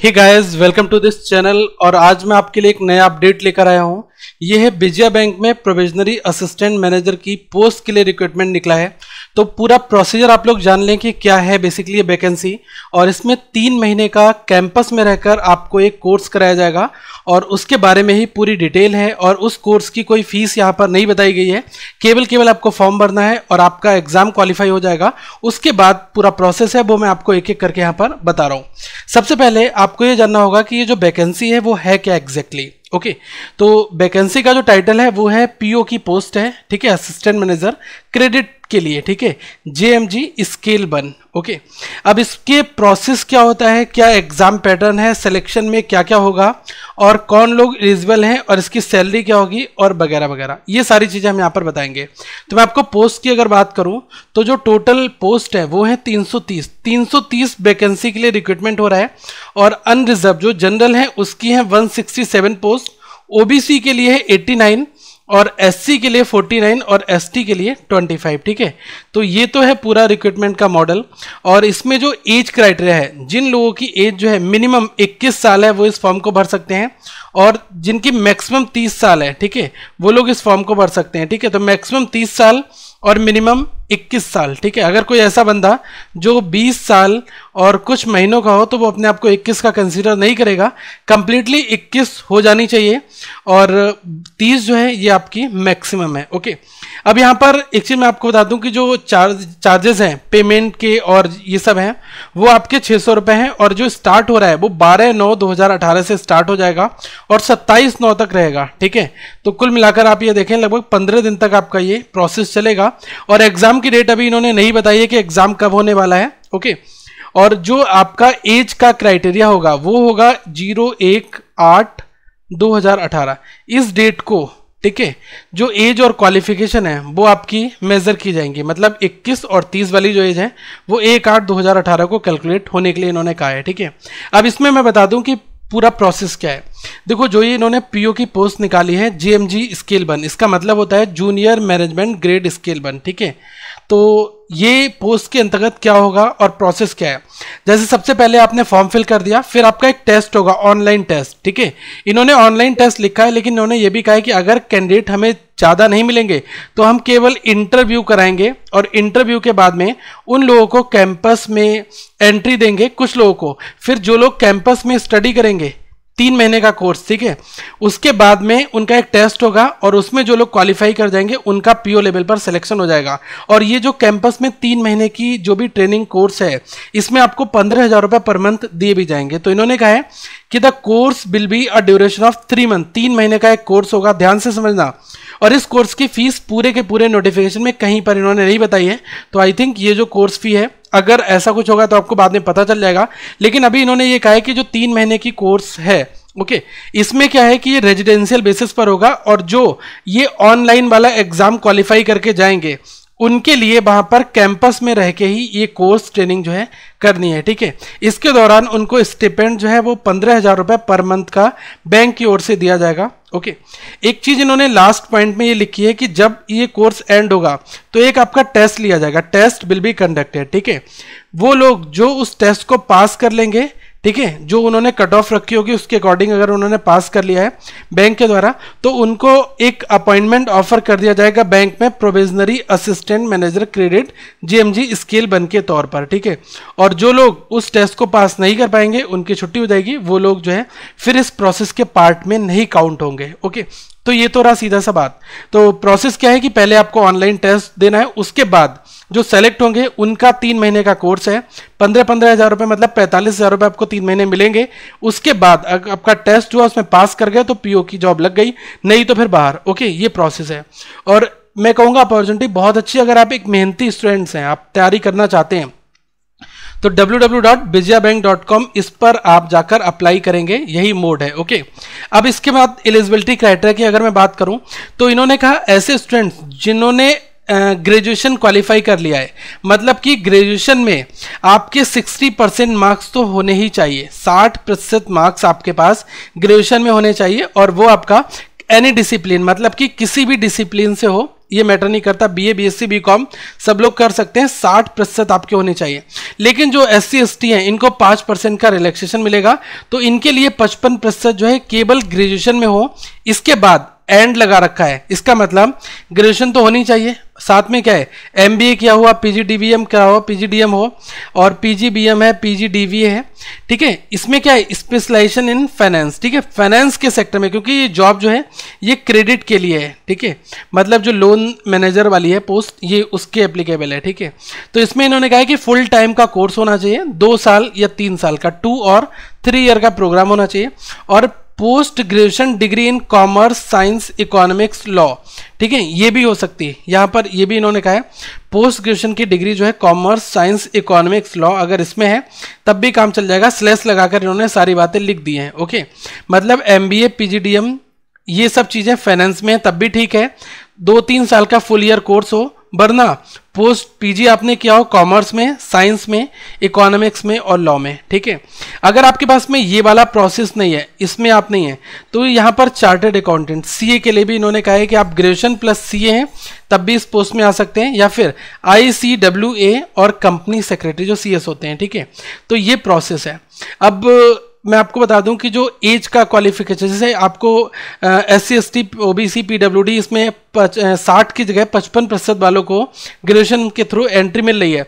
Hey guys welcome to this channel और आज मैं आपके लिए एक नया अपडेट लेकर आया हूँ। यह है विजया बैंक में प्रोविजनरी असिस्टेंट मैनेजर की पोस्ट के लिए रिक्रूटमेंट निकला है। तो पूरा प्रोसीजर आप लोग जान लें कि क्या है बेसिकली ये वैकेंसी और इसमें तीन महीने का कैंपस में रहकर आपको एक कोर्स कराया जाएगा और उसके बारे में ही पूरी डिटेल है और उस कोर्स की कोई फ़ीस यहाँ पर नहीं बताई गई है। केवल केवल आपको फॉर्म भरना है और आपका एग्ज़ाम क्वालिफाई हो जाएगा। उसके बाद पूरा प्रोसेस है वो मैं आपको एक एक करके यहाँ पर बता रहा हूँ। सबसे पहले आपको ये जानना होगा कि ये जो वैकेंसी है वो है क्या एग्जैक्टली? ओके okay, तो वैकेंसी का जो टाइटल है वो है पीओ की पोस्ट है ठीक है? असिस्टेंट मैनेजर क्रेडिट के लिए ठीक है? जेएमजी स्केल वन ओके अब इसके प्रोसेस क्या होता है? क्या एग्ज़ाम पैटर्न है? सिलेक्शन में क्या क्या होगा? और कौन लोग एलिजिबल हैं? और इसकी सैलरी क्या होगी? और वगैरह वगैरह। ये सारी चीज़ें हम यहाँ पर बताएँगे। तो मैं आपको पोस्ट की अगर बात करूँ तो जो टोटल पोस्ट है, वो है 330 330 वैकेंसी के लिए रिक्रूटमेंट हो रहा है। और अनरिजर्व जो जनरल है, उसकी है 167 पोस्ट ओबीसी के लिए है 89 और एससी के लिए 49 और एसटी के लिए 25 ठीक है? तो ये तो है पूरा रिक्रूटमेंट का मॉडल और इसमें जो एज क्राइटेरिया है, जिन लोगों की एज जो है मिनिमम 21 साल है, वो इस फॉर्म को भर सकते हैं। और जिनकी मैक्सिमम 30 साल है, ठीक है, वो लोग इस फॉर्म को भर सकते हैं, ठीक है? तो मैक्सिमम 30 साल और मिनिमम 21 साल, ठीक है? अगर कोई ऐसा बंदा जो 20 साल और कुछ महीनों का हो तो वो अपने आप को 21 का कंसीडर नहीं करेगा। कंप्लीटली 21 हो जानी चाहिए और 30 जो है, ये आपकी मैक्सिमम है ओके अब यहाँ पर एक चीज़ मैं आपको बता दूँ कि जो चार्ज चार्जेस हैं पेमेंट के और ये सब हैं, वो आपके छः सौ रुपये हैं और जो स्टार्ट हो रहा है, वो बारह नौ दो हज़ार अठारह से स्टार्ट हो जाएगा और सत्ताईस नौ तक रहेगा, ठीक है? तो कुल मिलाकर आप ये देखें, लगभग पंद्रह दिन तक आपका ये प्रोसेस चलेगा और एग्ज़ाम की डेट अभी इन्होंने नहीं बताई है कि एग्ज़ाम कब होने वाला है ओके और जो आपका एज का क्राइटेरिया होगा, वो होगा ज़ीरो एक आठ 2018 इस डेट को ठीक है? जो एज और क्वालिफिकेशन है, वो आपकी मेजर की जाएँगी। मतलब 21 और 30 वाली जो एज है, वो एक आठ 2018 को कैलकुलेट होने के लिए इन्होंने कहा है, ठीक है? अब इसमें मैं बता दूँ कि पूरा प्रोसेस क्या है। देखो, जो ये इन्होंने पीओ की पोस्ट निकाली है जीएमजी स्केल वन इसका मतलब होता है junior management grade scale one ठीक है? तो ये पोस्ट के अंतर्गत क्या होगा और प्रोसेस क्या है? जैसे सबसे पहले आपने फॉर्म फिल कर दिया, फिर आपका एक टेस्ट होगा ऑनलाइन टेस्ट ठीक है? इन्होंने ऑनलाइन टेस्ट लिखा है, लेकिन इन्होंने ये भी कहा है कि अगर कैंडिडेट हमें ज़्यादा नहीं मिलेंगे तो हम केवल इंटरव्यू कराएँगे और इंटरव्यू के बाद में उन लोगों को कैंपस में एंट्री देंगे, कुछ लोगों को। फिर जो लोग कैंपस में स्टडी करेंगे तीन महीने का कोर्स ठीक है? उसके बाद में उनका एक टेस्ट होगा और उसमें जो लोग क्वालिफाई कर जाएँगे, उनका पीओ लेवल पर सिलेक्शन हो जाएगा। और ये जो कैंपस में तीन महीने की जो भी ट्रेनिंग कोर्स है, इसमें आपको पंद्रह हज़ार रुपये पर मंथ दिए भी जाएँगे। तो इन्होंने कहा है कि the course will be a duration of three month तीन महीने का एक कोर्स होगा, ध्यान से समझना। और इस कोर्स की फ़ीस पूरे के पूरे नोटिफिकेशन में कहीं पर इन्होंने नहीं बताई है। तो आई थिंक ये जो कोर्स फ़ी है अगर ऐसा कुछ होगा तो आपको बाद में पता चल जाएगा। लेकिन अभी इन्होंने ये कहा है कि जो तीन महीने की कोर्स है ओके okay, इसमें क्या है कि ये रेजिडेंशियल बेसिस पर होगा और जो ये ऑनलाइन वाला एग्ज़ाम क्वालिफाई करके जाएँगे उनके लिए वहाँ पर कैंपस में रह के ही ये कोर्स ट्रेनिंग जो है करनी है ठीक है? इसके दौरान उनको स्टिपेंड जो है वो पंद्रह हज़ार रुपये पर मंथ का बैंक की ओर से दिया जाएगा। Okay okay. एक चीज़ इन्होंने लास्ट पॉइंट में ये लिखी है कि जब ये कोर्स एंड होगा तो एक आपका टेस्ट लिया जाएगा टेस्ट विल बी कंडक्टेड ठीक है वो लोग जो उस टेस्ट को पास कर लेंगे ठीक है जो उन्होंने कट ऑफ़ रखी होगी, उसके अकॉर्डिंग अगर उन्होंने पास कर लिया है बैंक के द्वारा तो उनको एक अपॉइंटमेंट ऑफ़र कर दिया जाएगा बैंक में provisionary assistant manager credit JMG scale one के तौर पर, ठीक है? और जो लोग उस टेस्ट को पास नहीं कर पाएँगे, उनकी छुट्टी हो जाएगी, वो लोग जो है फिर इस प्रोसेस के पार्ट में नहीं काउंट होंगे ओके तो ये तो रहा सीधा सा बात। तो प्रोसेस क्या है कि पहले आपको ऑनलाइन टेस्ट देना है, उसके बाद जो सेलेक्ट होंगे, उनका तीन महीने का कोर्स है। पंद्रह पंद्रह हज़ार रुपये मतलब पैंतालीस हज़ार रुपये आपको तीन महीने मिलेंगे। उसके बाद अगर आपका टेस्ट हुआ, उसमें पास कर गए तो पीओ की जॉब लग गई। नहीं तो फिर बाहर। ओके ये प्रोसेस है। और मैं कहूँगा अपॉर्चुनिटी बहुत अच्छी अगर आप एक मेहनती स्टूडेंट्स हैं, आप तैयारी करना चाहते हैं तो www.vijayabank.com इस पर आप जाकर अप्लाई करेंगे। यही मोड है। ओके अब इसके बाद एलिजिबिलिटी क्राइटेरिया की अगर मैं बात करूँ तो इन्होंने कहा, ऐसे स्टूडेंट्स जिन्होंने ग्रेजुएशन क्वालिफाई कर लिया है। मतलब कि ग्रेजुएशन में आपके 60 परसेंट मार्क्स तो होने ही चाहिए। 60 प्रतिशत मार्क्स आपके पास ग्रेजुएशन में होने चाहिए और वो आपका एनी डिसिप्लिन मतलब कि किसी भी डिसिप्लिन से हो, ये मैटर नहीं करता। B A B S C B com सब लोग कर सकते हैं। साठ प्रतिशत आपके होने चाहिए। लेकिन जो एस सी एस टी हैं, इनको पाँच परसेंट का रिलैक्सेशन मिलेगा। तो इनके लिए पचपन प्रतिशत जो है केवल ग्रेजुएशन में हो। इसके बाद एंड लगा रखा है। इसका मतलब ग्रेजुएशन तो होनी चाहिए। साथ में क्या है? एम बी ए किया हुआ P G D V M क्या हो पी जी डी एम हो, और पी जी बी एम है P G D V A है। ठीक है? इसमें क्या है? स्पेशलाइजेशन इन फाइनेंस ठीक है? फाइनेंस के सेक्टर में, क्योंकि ये जॉब जो है, ये क्रेडिट के लिए है। ठीक है? मतलब जो लोन मैनेजर वाली है पोस्ट ये उसके एप्लीकेबल है। ठीक है? तो इसमें इन्होंने कहा है कि फुल टाइम का कोर्स होना चाहिए। दो साल या तीन साल का टू और थ्री ईयर का प्रोग्राम होना चाहिए। और post graduation degree in commerce, science, economics, law. ठीक है, ये भी हो सकती है। यहाँ पर ये भी इन्होंने कहा है पोस्ट ग्रेजुएशन की डिग्री जो है कॉमर्स, साइंस, इकोनॉमिक्स, लॉ, अगर इसमें है, तब भी काम चल जाएगा। स्लेस लगाकर इन्होंने सारी बातें लिख दी हैं, ओके? मतलब M B A P G D M ये सब चीज़ें फाइनेंस में तब भी ठीक है। दो तीन साल का फुल ईयर कोर्स हो वरना पोस्ट पीजी आपने किया हो कॉमर्स में साइंस में इकोनॉमिक्स में और लॉ में, ठीक है? अगर आपके पास में ये वाला प्रोसेस नहीं है, इसमें आप नहीं है तो यहाँ पर चार्टेड अकाउंटेंट सीए के लिए भी इन्होंने कहा है कि आप ग्रेजुएशन प्लस सीए हैं, तब भी इस पोस्ट में आ सकते हैं, या फिर आई सी डब्ल्यू ए और कंपनी सेक्रेटरी जो सी एस होते हैं, ठीक है? तो ये प्रोसेस है। अब मैं आपको बता दूँ कि जो एज का क्वालिफिकेशन जैसे आपको S C S T O B C P W D इसमें साठ की जगह पचपन प्रतिशत वालों को ग्रेजुएशन के थ्रू एंट्री मिल रही है।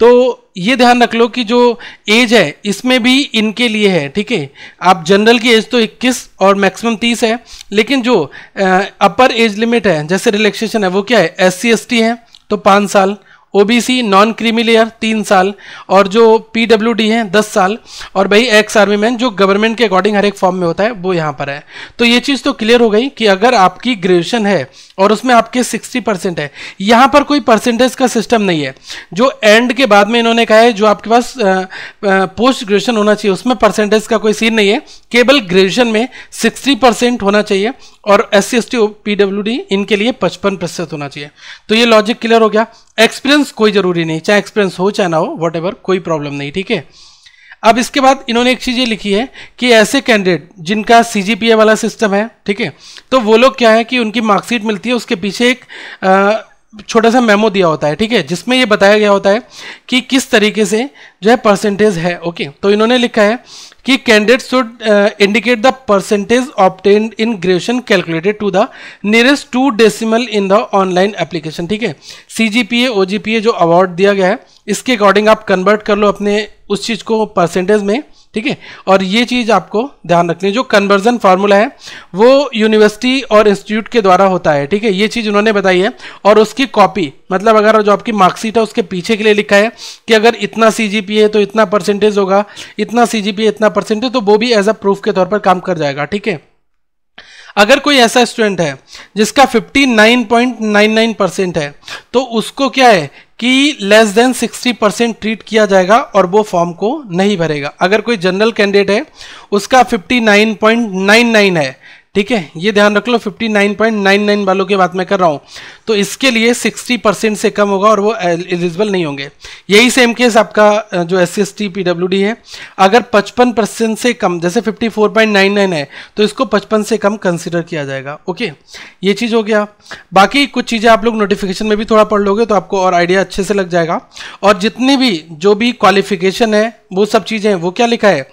तो ये ध्यान रख लो कि जो एज है, इसमें भी इनके लिए है, ठीक है? आप जनरल की एज तो 21 और मैक्सिमम 30 है, लेकिन जो अपर एज लिमिट है, जैसे रिलैक्सेशन है, वो क्या है? एस सी एस टी है तो पाँच साल। ओबीसी नॉन क्रीमी लेयर तीन साल और जो पीडब्ल्यूडी है दस साल। और भाई एक्स आर्मी मैन जो गवर्नमेंट के अकॉर्डिंग हर एक फॉर्म में होता है, वो यहाँ पर है। तो ये चीज़ तो क्लियर हो गई कि अगर आपकी ग्रेजुएशन है और उसमें आपके 60 परसेंट है, यहाँ पर कोई परसेंटेज का सिस्टम नहीं है। जो एंड के बाद में इन्होंने कहा है, जो आपके पास पोस्ट ग्रेजुएशन होना चाहिए, उसमें परसेंटेज का कोई सीन नहीं है। केवल ग्रेजुएशन में 60 परसेंट होना चाहिए और S C S T P W D इनके लिए पचपन प्रतिशत होना चाहिए। तो ये लॉजिक क्लियर हो गया। एक्सपीरियंस कोई ज़रूरी नहीं, चाहे एक्सपीरियंस हो चाहे ना हो वट कोई प्रॉब्लम नहीं, ठीक है? अब इसके बाद इन्होंने एक चीज़ ये लिखी है कि ऐसे कैंडिडेट जिनका सीजीपीए वाला सिस्टम है, ठीक है? तो वो लोग क्या है कि उनकी मार्कशीट मिलती है, उसके पीछे एक छोटा सा मेमो दिया होता है, ठीक है? जिसमें ये बताया गया होता है कि किस तरीके से जो है परसेंटेज है ओके तो इन्होंने लिखा है कि candidate should indicate the percentage obtain in graduation calculated to the nearest two decimal in the online application ठीक है? सी G P A O G P A जो अवार्ड दिया गया है, इसके अकॉर्डिंग आप कन्वर्ट कर लो अपने उस चीज़ को परसेंटेज में ठीक है? और ये चीज़ आपको ध्यान रखनी है, जो कन्वर्जन फार्मूला है, वो यूनिवर्सिटी और इंस्टीट्यूट के द्वारा होता है, ठीक है? ये चीज़ उन्होंने बताई है, और उसकी कॉपी मतलब अगर जो आपकी मार्कशीट है, उसके पीछे के लिए लिखा है कि अगर इतना सी है तो इतना परसेंटेज होगा, इतना सी है, इतना परसेंटेज तो वो भी एज अ प्रूफ के तौर पर काम कर जाएगा, ठीक है? अगर कोई ऐसा स्टूडेंट है, जिसका 59.99 परसेंट है तो उसको क्या है? कि लेस देन 60 परसेंट ट्रीट किया जाएगा और वो फॉर्म को नहीं भरेगा। अगर कोई जनरल कैंडिडेट है, उसका 59.99 है ठीक है, ये ध्यान रख लो 59.99 वालों की बात मैं कर रहा हूँ। तो इसके लिए 60 परसेंट से कम होगा और वो एलिजिबल नहीं होंगे। यही सेम केस आपका जो S C S T P W D है। अगर 55 परसेंट से कम, जैसे 54.99 है तो इसको 55 से कम कंसिडर किया जाएगा। ओके? ये चीज़ हो गया। बाकी कुछ चीज़ें आप लोग नोटिफिकेशन में भी थोड़ा पढ़ लोगे तो आपको और आइडिया अच्छे से लग जाएगा। और जितनी भी, जो भी क्वालिफिकेशन है वो सब चीज़ें हैं। वो क्या लिखा है?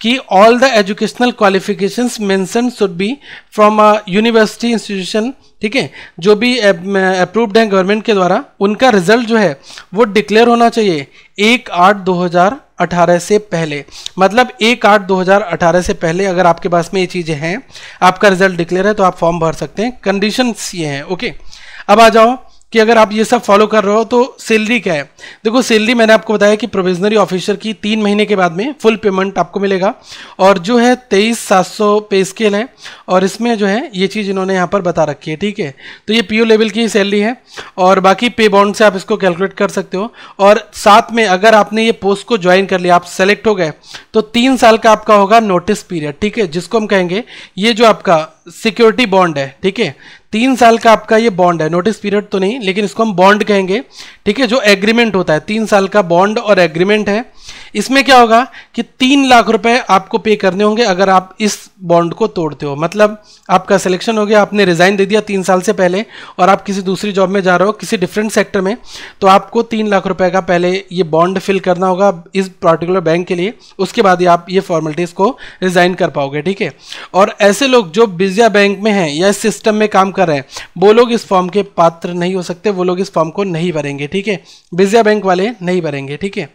कि all the educational qualifications mentioned should be from a university institution ठीक है? जो भी अप्रूव्ड हैं गवर्नमेंट के द्वारा, उनका रिज़ल्ट जो है, वो डिक्लेयर होना चाहिए एक आठ दो हज़ार अठारह से पहले। मतलब एक आठ दो हज़ार अठारह से पहले अगर आपके पास में ये चीज़ें हैं, आपका रिज़ल्ट डिक्लेयर है तो आप फॉर्म भर सकते हैं। कंडीशन ये हैं ओके अब आ जाओ। कि अगर आप ये सब फॉलो कर रहे हो तो सैलरी क्या है? देखो सैलरी मैंने आपको बताया कि प्रोविजनरी ऑफिसर की तीन महीने के बाद में फुल पेमेंट आपको मिलेगा। और जो है तेईस सात सौ पे स्केल है और इसमें जो है ये चीज़ इन्होंने यहाँ पर बता रखी है, ठीक है? तो ये पीओ लेवल की सैलरी है और बाकी पे बॉन्ड से आप इसको कैलकुलेट कर सकते हो। और साथ में अगर आपने ये पोस्ट को ज्वाइन कर लिया, आप सेलेक्ट हो गए तो तीन साल का आपका होगा नोटिस पीरियड ठीक है? जिसको हम कहेंगे, ये जो आपका सिक्योरिटी बॉन्ड है, ठीक है? तीन साल का आपका ये बॉन्ड है, नोटिस पीरियड तो नहीं, लेकिन इसको हम बॉन्ड कहेंगे, ठीक है? जो एग्रीमेंट होता है, तीन साल का बॉन्ड और एग्रीमेंट है, इसमें क्या होगा कि तीन लाख रुपए आपको पे करने होंगे अगर आप इस बॉन्ड को तोड़ते हो। मतलब आपका सिलेक्शन हो गया, आपने रिजाइन दे दिया तीन साल से पहले और आप किसी दूसरी जॉब में जा रहे हो, किसी डिफरेंट सेक्टर में तो आपको तीन लाख रुपए का पहले ये बॉन्ड फिल करना होगा इस पर्टिकुलर बैंक के लिए, उसके बाद ही आप ये फॉर्मेलिटीज को रिजाइन कर पाओगे, ठीक है? और ऐसे लोग जो बिजिया बैंक में हैं, या इस सिस्टम में काम कर रहे हैं, वो लोग इस फॉर्म के पात्र नहीं हो सकते, वो लोग इस फॉर्म को नहीं भरेंगे, ठीक है? बिजिया बैंक वाले नहीं भरेंगे, ठीक है?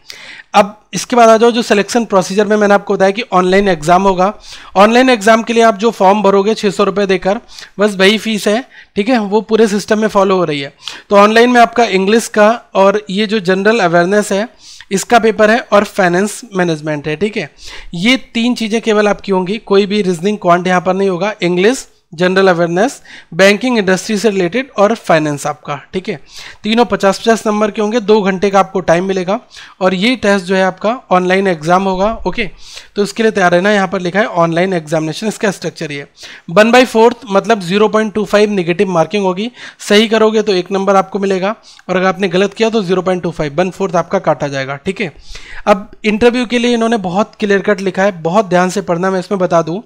अब इसके बाद आ जाओ जो सिलेक्शन प्रोसीजर में मैंने आपको बताया कि ऑनलाइन एग्ज़ाम होगा। ऑनलाइन एग्ज़ाम के लिए आप जो फॉर्म भरोगे छः सौ रुपये देकर, बस वही फ़ीस है, ठीक है? वो पूरे सिस्टम में फॉलो हो रही है। तो ऑनलाइन में आपका इंग्लिश का और ये जो जनरल अवेयरनेस है इसका पेपर है और फाइनेंस मैनेजमेंट है, ठीक है? ये तीन चीज़ें केवल आपकी होंगी, कोई भी रीजनिंग क्वांट यहाँ पर नहीं होगा, English general awareness, banking industry से रिलेटेड और फाइनेंस आपका, ठीक है? तीनों पचास पचास नंबर के होंगे, दो घंटे का आपको टाइम मिलेगा और ये टेस्ट जो है आपका ऑनलाइन एग्ज़ाम होगा, ओके? तो इसके लिए तैयार रहना, यहाँ पर लिखा है ऑनलाइन एग्जामिनेशन, इसका स्ट्रक्चर ये वन बाई फोर्थ मतलब zero point two five negative marking होगी, सही करोगे तो एक नंबर आपको मिलेगा और अगर आपने गलत किया तो zero point two five, one fourth आपका काटा जाएगा, ठीक है? अब इंटरव्यू के लिए इन्होंने बहुत क्लियर कट लिखा है, बहुत ध्यान से पढ़ना, मैं इसमें बता दूँ।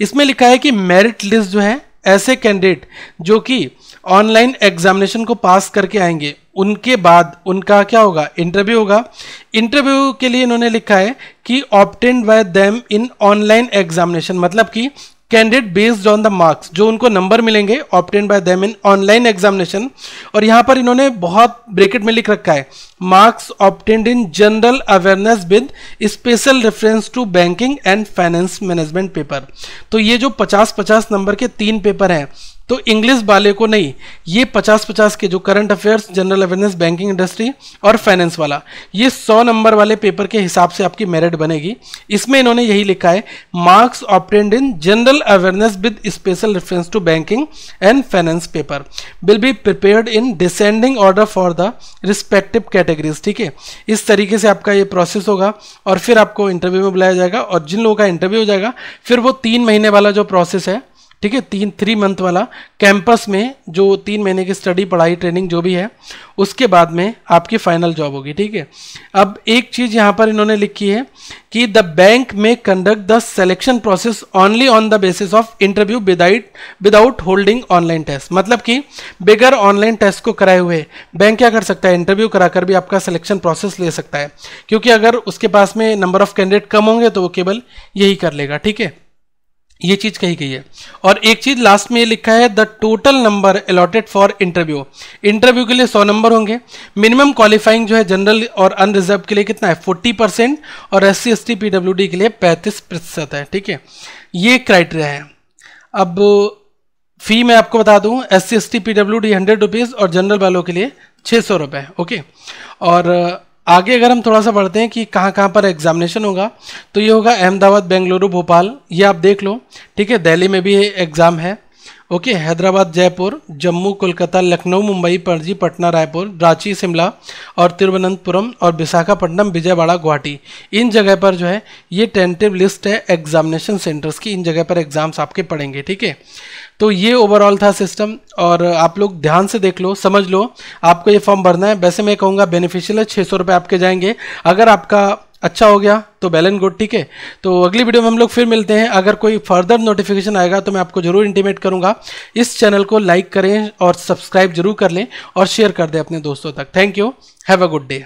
इसमें लिखा है कि मेरिट लिस्ट जो है, ऐसे कैंडिडेट जो कि ऑनलाइन एग्जामिनेशन को पास करके आएँगे, उनके बाद उनका क्या होगा? इंटरव्यू होगा। इंटरव्यू के लिए इन्होंने लिखा है कि obtained by them in online examination मतलब कि candidate based on the marks जो उनको नंबर मिलेंगे obtain by them in online examination और यहाँ पर इन्होंने बहुत ब्रेकेट में लिख रखा है marks obtained in general awareness with special reference to banking and finance management paper तो ये जो 50 50 नंबर के तीन पेपर हैं तो इंग्लिश वाले को नहीं, ये 50 50 के जो current affairs general awareness banking industry और फाइनेंस वाला, ये सौ नंबर वाले पेपर के हिसाब से आपकी मेरिट बनेगी। इसमें इन्होंने यही लिखा है marks obtained in general awareness with special reference to banking and finance paper will be prepared in descending order for the respective categories ठीक है? इस तरीके से आपका ये प्रोसेस होगा और फिर आपको इंटरव्यू में बुलाया जाएगा और जिन लोगों का इंटरव्यू हो जाएगा, फिर वो तीन महीने वाला जो प्रोसेस है ठीक है, तीन थ्री मंथ वाला कैंपस में जो तीन महीने की स्टडी पढ़ाई ट्रेनिंग जो भी है, उसके बाद में आपकी फाइनल जॉब होगी, ठीक है। अब एक चीज़ यहाँ पर इन्होंने लिखी है कि the bank may conduct the selection process only on the basis of interview without without holding online test मतलब कि बेगर ऑनलाइन टेस्ट को कराए हुए बैंक क्या कर सकता है? इंटरव्यू कराकर भी आपका सिलेक्शन प्रोसेस ले सकता है। क्योंकि अगर उसके पास में नंबर ऑफ़ कैंडिडेट कम होंगे तो वो केवल यही कर लेगा, ठीक है। ये चीज़ कही गई है। और एक चीज़ लास्ट में ये लिखा है the total number allotted for interview interview के लिए सौ नंबर होंगे। मिनिमम क्वालिफाइंग जो है जनरल और अनरिजर्व के लिए कितना है? फोर्टी परसेंट और S C S T P W D के लिए पैंतीस प्रतिशत है। ठीक है? ये क्राइटेरिया है। अब फ़ी मैं आपको बता दूँ S C S T P W D hundred rupees और जनरल वालों के लिए छः सौ रुपये ओके और आगे अगर हम थोड़ा सा बढ़ते हैं कि कहाँ कहाँ पर एग्जामिनेशन होगा तो ये होगा अहमदाबाद, बेंगलुरु, भोपाल, ये आप देख लो, ठीक है? दिल्ली में भी एग्ज़ाम है। ओके, हैदराबाद, जयपुर, जम्मू, कोलकाता, लखनऊ, मुंबई, पणजी, पटना, रायपुर, रांची, शिमला और तिरुवनंतपुरम और विशाखापट्टनम, विजयवाड़ा, गुवाहाटी। इन जगह पर जो है, ये टेंटिव लिस्ट है एग्जामिनेशन सेंटर्स की। इन जगह पर एग्ज़ाम्स आपके पढ़ेंगे ठीक है? तो ये ओवरऑल था सिस्टम और आप लोग ध्यान से देख लो, समझ लो। आपको ये फॉर्म भरना है। वैसे मैं कहूँगा बेनिफिशियल है छः सौ रुपये आपके जाएँगे। अगर आपका अच्छा हो गया तो एंड गुड ठीक है? तो अगली वीडियो में हम लोग फिर मिलते हैं। अगर कोई फर्दर नोटिफिकेशन आएगा तो मैं आपको ज़रूर इंटीमेट करूँगा। इस चैनल को लाइक करें और सब्सक्राइब ज़रूर कर लें और शेयर कर दें अपने दोस्तों तक। Thank you have a good day